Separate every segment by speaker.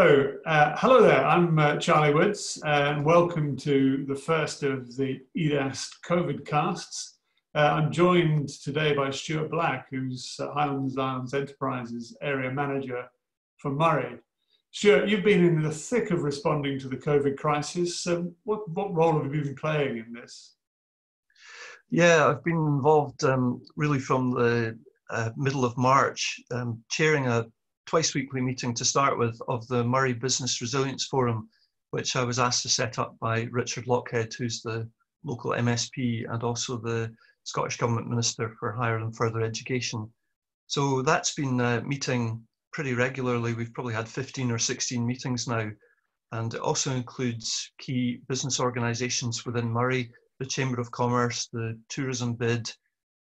Speaker 1: So, uh, hello there, I'm uh, Charlie Woods, and welcome to the first of the EDAS COVID casts. Uh, I'm joined today by Stuart Black, who's Highlands Islands Enterprises Area Manager for Moray. Stuart, you've been in the thick of responding to the COVID crisis. What, what role have you been playing in this?
Speaker 2: Yeah, I've been involved um, really from the uh, middle of March, um, chairing a twice weekly meeting to start with of the Moray Business Resilience Forum, which I was asked to set up by Richard Lochhead, who's the local MSP and also the Scottish Government Minister for Higher and Further Education. So that's been uh, meeting pretty regularly. We've probably had 15 or 16 meetings now. And it also includes key business organisations within Moray, the Chamber of Commerce, the Tourism Bid,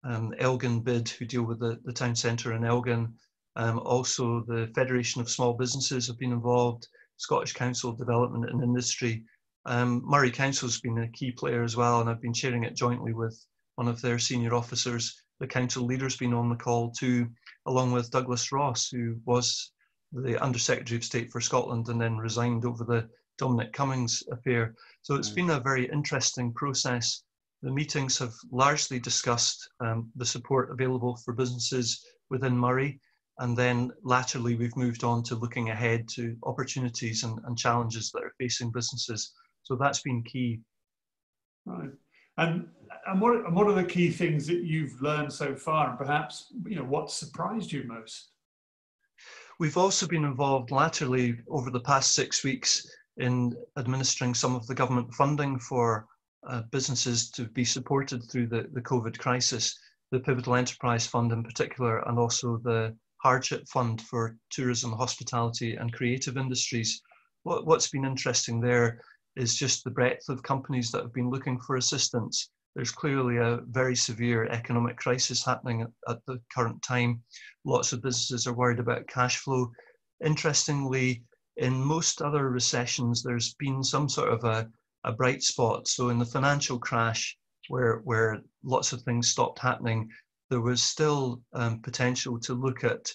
Speaker 2: um, Elgin Bid, who deal with the, the town centre in Elgin, um, also, the Federation of Small Businesses have been involved, Scottish Council of Development and Industry. Um, Moray Council has been a key player as well, and I've been chairing it jointly with one of their senior officers. The council leader's been on the call too, along with Douglas Ross, who was the Under Secretary of State for Scotland and then resigned over the Dominic Cummings affair. So it's mm. been a very interesting process. The meetings have largely discussed um, the support available for businesses within Moray and then latterly, we've moved on to looking ahead to opportunities and, and challenges that are facing businesses. So that's been key.
Speaker 1: Right. And, and, what, and what are the key things that you've learned so far? And perhaps, you know, what surprised you most?
Speaker 2: We've also been involved latterly over the past six weeks in administering some of the government funding for uh, businesses to be supported through the, the COVID crisis, the Pivotal Enterprise Fund in particular, and also the hardship fund for tourism, hospitality, and creative industries. What, what's been interesting there is just the breadth of companies that have been looking for assistance. There's clearly a very severe economic crisis happening at, at the current time. Lots of businesses are worried about cash flow. Interestingly, in most other recessions, there's been some sort of a, a bright spot. So in the financial crash, where where lots of things stopped happening, there was still um, potential to look at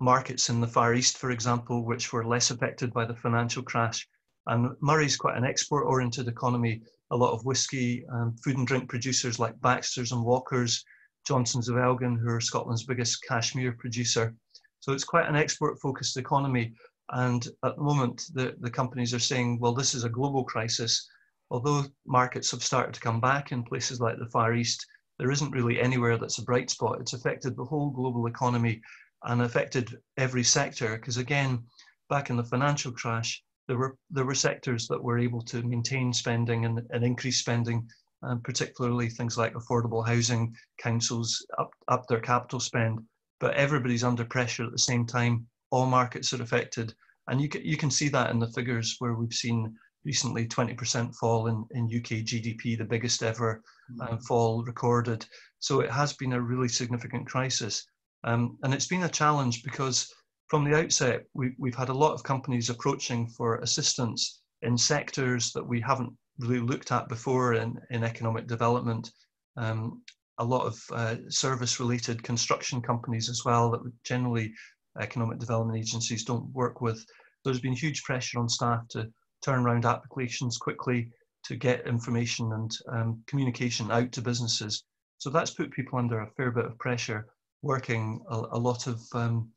Speaker 2: markets in the Far East, for example, which were less affected by the financial crash. And Moray's quite an export oriented economy. A lot of whisky and food and drink producers like Baxter's and Walker's, Johnston's of Elgin, who are Scotland's biggest cashmere producer. So it's quite an export focused economy. And at the moment, the, the companies are saying, well, this is a global crisis. Although markets have started to come back in places like the Far East, there isn't really anywhere that's a bright spot. It's affected the whole global economy and affected every sector. Because again, back in the financial crash, there were there were sectors that were able to maintain spending and, and increase spending, and particularly things like affordable housing, councils up up their capital spend. But everybody's under pressure at the same time. All markets are affected, and you can, you can see that in the figures where we've seen recently 20% fall in, in UK GDP, the biggest ever mm-hmm. um, fall recorded. So it has been a really significant crisis. Um, and it's been a challenge because from the outset, we, we've had a lot of companies approaching for assistance in sectors that we haven't really looked at before in, in economic development. Um, a lot of uh, service related construction companies as well that generally economic development agencies don't work with. There's been huge pressure on staff to turn around applications quickly, to get information and um, communication out to businesses. So that's put people under a fair bit of pressure, working a, a lot of um,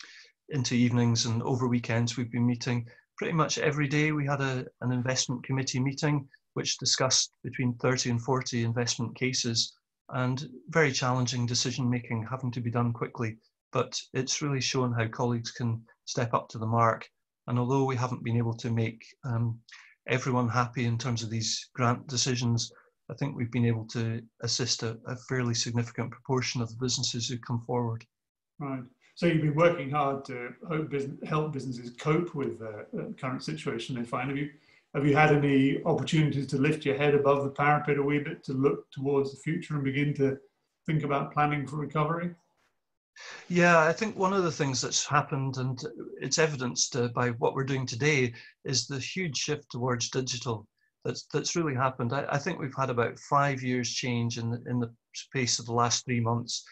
Speaker 2: into evenings and over weekends. We've been meeting pretty much every day. We had a, an investment committee meeting which discussed between 30 and 40 investment cases and very challenging decision making having to be done quickly. But it's really shown how colleagues can step up to the mark and although we haven't been able to make um, everyone happy in terms of these grant decisions, I think we've been able to assist a, a fairly significant proportion of the businesses who come forward.
Speaker 1: Right. So you've been working hard to help businesses cope with the current situation they find. Have you have you had any opportunities to lift your head above the parapet a wee bit to look towards the future and begin to think about planning for recovery?
Speaker 2: Yeah, I think one of the things that's happened, and it's evidenced uh, by what we're doing today, is the huge shift towards digital that's that's really happened. I, I, think we've had about five years change in the, in the space of the last three months.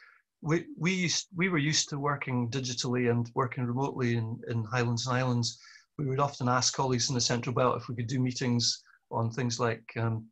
Speaker 2: We we used we were used to working digitally and working remotely in, in Highlands and Islands, we would often ask colleagues in the Central Belt if we could do meetings on things like um,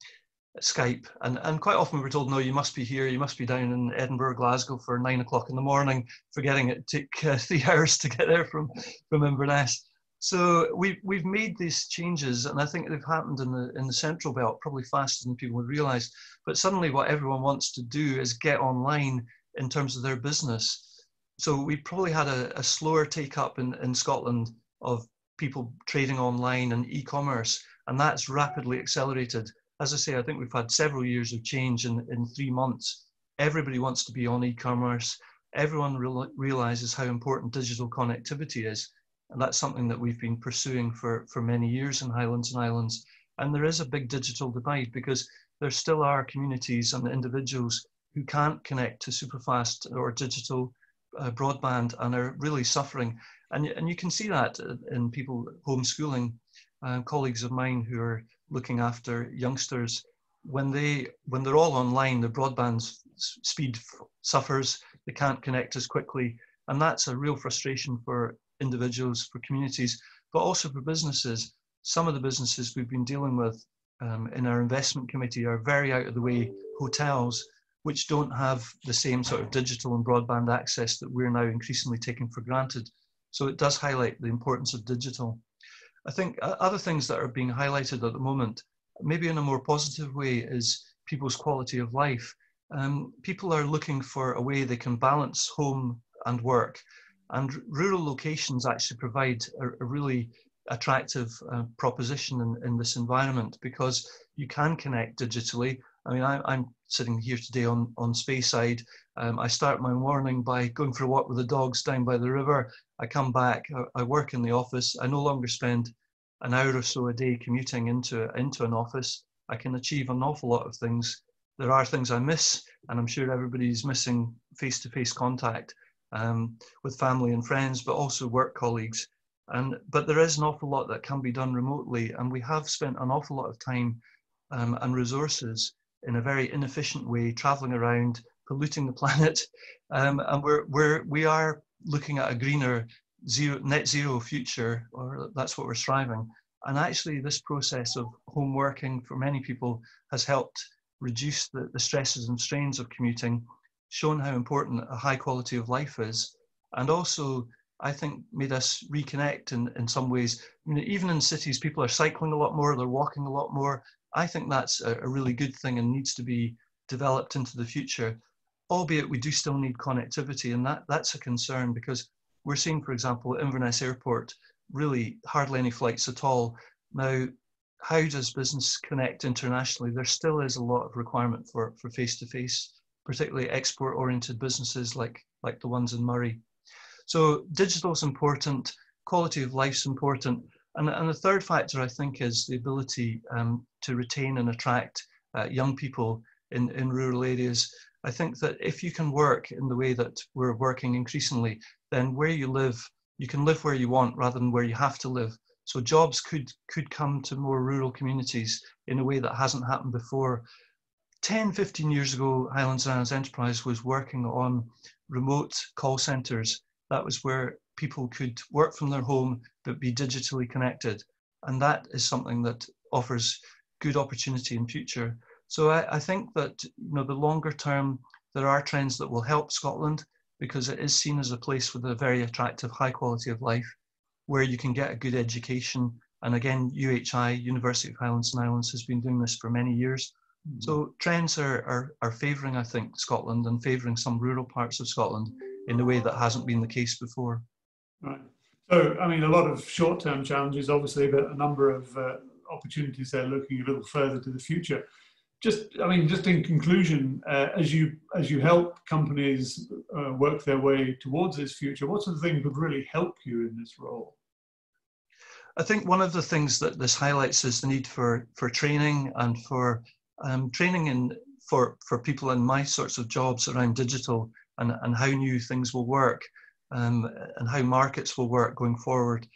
Speaker 2: Skype. And, and quite often we were told, no, you must be here, you must be down in Edinburgh, Glasgow for nine o'clock in the morning, forgetting it took uh, three hours to get there from, from Inverness. So we've, we've made these changes, and I think they've happened in the, in the Central Belt probably faster than people would realize. But suddenly, what everyone wants to do is get online in terms of their business. So we probably had a, a slower take up in, in Scotland of people trading online and e commerce, and that's rapidly accelerated. As I say, I think we've had several years of change in, in three months. Everybody wants to be on e commerce, everyone real, realizes how important digital connectivity is and that's something that we've been pursuing for, for many years in Highlands and Islands. And there is a big digital divide because there still are communities and individuals who can't connect to superfast or digital uh, broadband and are really suffering. And, and you can see that in people homeschooling, uh, colleagues of mine who are looking after youngsters. When, they, when they're all online, the broadband speed suffers, they can't connect as quickly. And that's a real frustration for individuals, for communities, but also for businesses. Some of the businesses we've been dealing with um, in our investment committee are very out of the way hotels, which don't have the same sort of digital and broadband access that we're now increasingly taking for granted. So it does highlight the importance of digital. I think other things that are being highlighted at the moment, maybe in a more positive way, is people's quality of life. Um, people are looking for a way they can balance home and work. And rural locations actually provide a, a really attractive uh, proposition in, in this environment because you can connect digitally. I mean, I, am sitting here today on, on Speyside. Um, I start my morning by going for a walk with the dogs down by the river. I come back, I, I work in the office. I no longer spend an hour or so a day commuting into, into an office. I can achieve an awful lot of things. There are things I miss, and I'm sure everybody's missing face to face contact um, with family and friends, but also work colleagues. And but there is an awful lot that can be done remotely, and we have spent an awful lot of time um, and resources in a very inefficient way, traveling around, polluting the planet, um, and we're we're we are looking at a greener zero net zero future, or that's what we're striving. And actually, this process of home working for many people has helped reduce the, the stresses and strains of commuting shown how important a high quality of life is, and also I think made us reconnect in, in some ways. I mean, even in cities, people are cycling a lot more, they're walking a lot more. I think that's a, a really good thing and needs to be developed into the future. Albeit we do still need connectivity, and that, that's a concern because we're seeing, for example, Inverness Airport, really hardly any flights at all. Now, how does business connect internationally? There still is a lot of requirement for, for face-to-face particularly export-oriented businesses like, like the ones in Moray. So digital is important, quality of life is important, and, and the third factor I think is the ability um, to retain and attract uh, young people in, in rural areas. I think that if you can work in the way that we're working increasingly, then where you live, you can live where you want rather than where you have to live. So jobs could could come to more rural communities in a way that hasn't happened before. 10, 15 years ago, Highlands and Islands Enterprise was working on remote call centers. That was where people could work from their home but be digitally connected. And that is something that offers good opportunity in future. So I, I think that you know the longer term, there are trends that will help Scotland because it is seen as a place with a very attractive high quality of life where you can get a good education. And again, UHI, University of Highlands and Islands, has been doing this for many years. Mm-hmm. So trends are, are, are favouring, I think, Scotland and favouring some rural parts of Scotland in a way that hasn't been the case before.
Speaker 1: Right. So, I mean, a lot of short-term challenges, obviously, but a number of uh, opportunities there looking a little further to the future. Just, I mean, just in conclusion, uh, as you as you help companies uh, work their way towards this future, what sort of things would really help you in this role?
Speaker 2: I think one of the things that this highlights is the need for for training and for um, training in for for people in my sorts of jobs around digital and, and how new things will work um, and how markets will work going forward.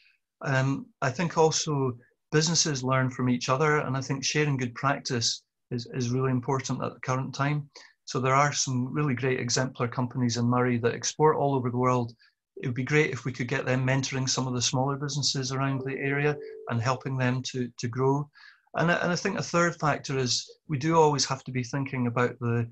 Speaker 2: Um, I think also businesses learn from each other, and I think sharing good practice is, is really important at the current time. So there are some really great exemplar companies in Moray that export all over the world it would be great if we could get them mentoring some of the smaller businesses around the area and helping them to, to grow. And, and I think a third factor is we do always have to be thinking about the,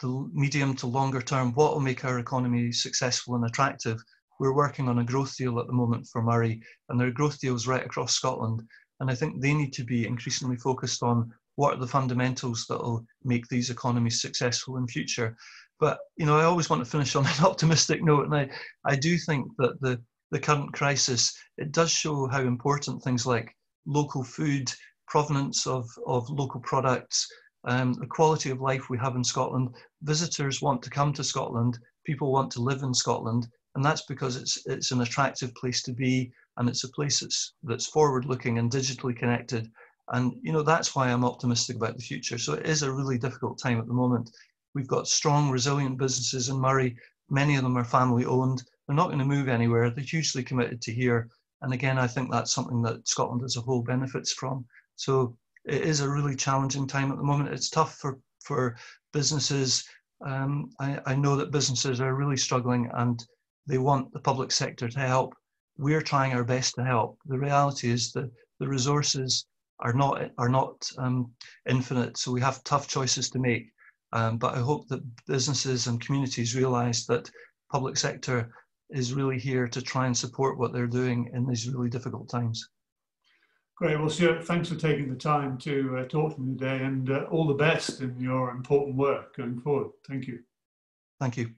Speaker 2: the medium to longer term, what will make our economy successful and attractive. We're working on a growth deal at the moment for Moray, and there are growth deals right across Scotland. And I think they need to be increasingly focused on what are the fundamentals that will make these economies successful in future. But you know, I always want to finish on an optimistic note, and I, I do think that the, the current crisis it does show how important things like local food, provenance of, of local products, um, the quality of life we have in Scotland. Visitors want to come to Scotland. People want to live in Scotland, and that's because it's it's an attractive place to be, and it's a place that's that's forward-looking and digitally connected. And you know that's why I'm optimistic about the future. So it is a really difficult time at the moment. We've got strong, resilient businesses in Moray. Many of them are family-owned. They're not going to move anywhere. They're hugely committed to here. And again, I think that's something that Scotland as a whole benefits from. So it is a really challenging time at the moment. It's tough for, for businesses. Um, I, I know that businesses are really struggling and they want the public sector to help. We're trying our best to help. The reality is that the resources are not are not um, infinite, so we have tough choices to make. Um, but I hope that businesses and communities realise that public sector is really here to try and support what they're doing in these really difficult times.
Speaker 1: Great. Well, Stuart, thanks for taking the time to uh, talk to me today and uh, all the best in your important work going forward. Thank you.
Speaker 2: Thank you.